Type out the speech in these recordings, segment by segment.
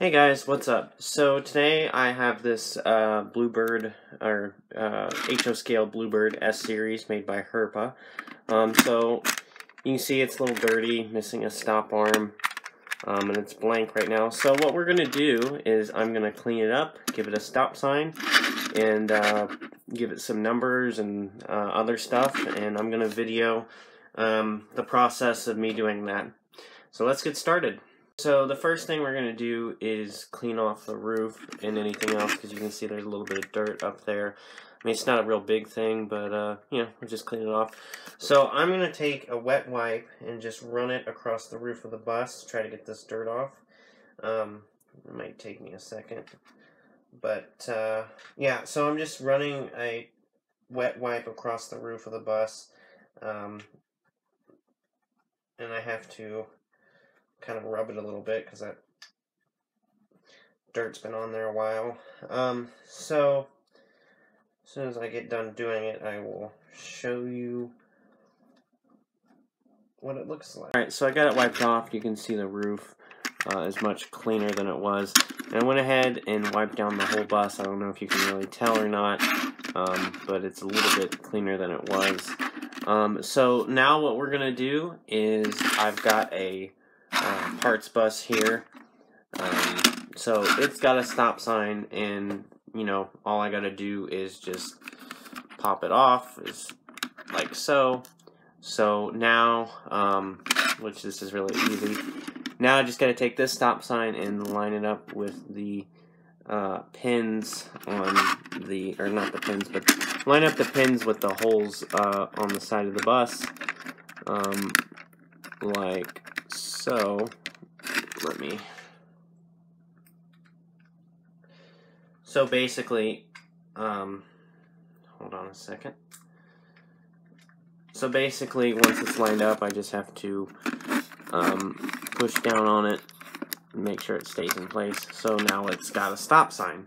Hey guys, what's up? So today I have this uh, Bluebird, or uh, HO Scale Bluebird S Series made by Herpa. Um, so you can see it's a little dirty, missing a stop arm, um, and it's blank right now. So what we're going to do is I'm going to clean it up, give it a stop sign, and uh, give it some numbers and uh, other stuff, and I'm going to video um, the process of me doing that. So let's get started. So the first thing we're going to do is clean off the roof and anything else because you can see there's a little bit of dirt up there. I mean, it's not a real big thing, but, uh, you know, we'll just clean it off. So I'm going to take a wet wipe and just run it across the roof of the bus, to try to get this dirt off. Um, it might take me a second. But, uh, yeah, so I'm just running a wet wipe across the roof of the bus. Um, and I have to kind of rub it a little bit because that dirt's been on there a while. Um, so, as soon as I get done doing it, I will show you what it looks like. Alright, so I got it wiped off. You can see the roof uh, is much cleaner than it was. And I went ahead and wiped down the whole bus. I don't know if you can really tell or not, um, but it's a little bit cleaner than it was. Um, so now what we're going to do is I've got a uh, parts bus here. Um, so it's got a stop sign, and you know, all I gotta do is just pop it off, is like so. So now, um, which this is really easy. Now I just gotta take this stop sign and line it up with the uh, pins on the, or not the pins, but line up the pins with the holes uh, on the side of the bus, um, like so, let me... So basically, um, hold on a second. So basically, once it's lined up, I just have to um, push down on it and make sure it stays in place. So now it's got a stop sign.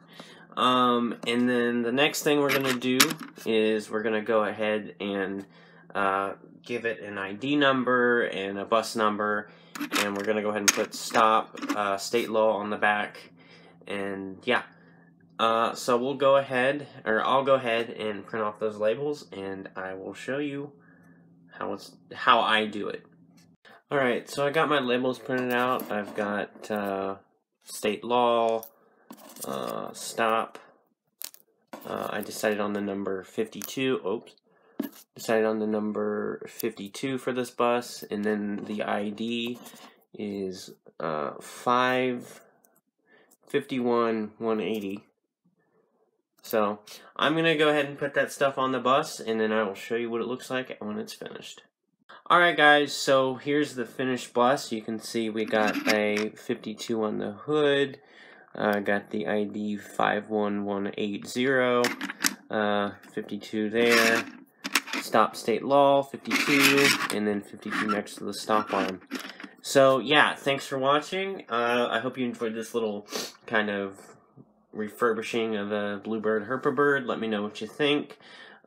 Um, and then the next thing we're going to do is we're going to go ahead and uh, give it an ID number and a bus number and we're going to go ahead and put stop uh, state law on the back. And yeah. Uh, so we'll go ahead or I'll go ahead and print off those labels and I will show you how it's how I do it. Alright so I got my labels printed out. I've got uh, state law uh, stop. Uh, I decided on the number 52 oops decided on the number 52 for this bus, and then the ID is uh, 551 180. So I'm going to go ahead and put that stuff on the bus, and then I will show you what it looks like when it's finished. Alright guys, so here's the finished bus. You can see we got a 52 on the hood. Uh, got the ID 51180. Uh, 52 there stop state law, 52, and then 52 next to the stop line So, yeah, thanks for watching. Uh, I hope you enjoyed this little kind of refurbishing of a Bluebird Herpa Bird. Let me know what you think.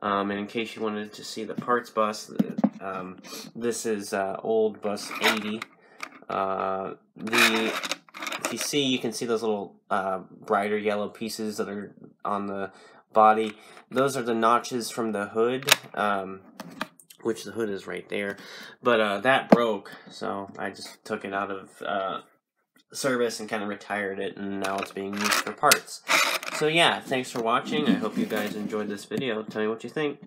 Um, and in case you wanted to see the parts bus, um, this is uh, old bus 80. Uh, the if you see, you can see those little uh, brighter yellow pieces that are on the body. Those are the notches from the hood, um, which the hood is right there. But uh, that broke, so I just took it out of uh, service and kind of retired it, and now it's being used for parts. So yeah, thanks for watching. I hope you guys enjoyed this video. Tell me what you think.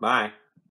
Bye.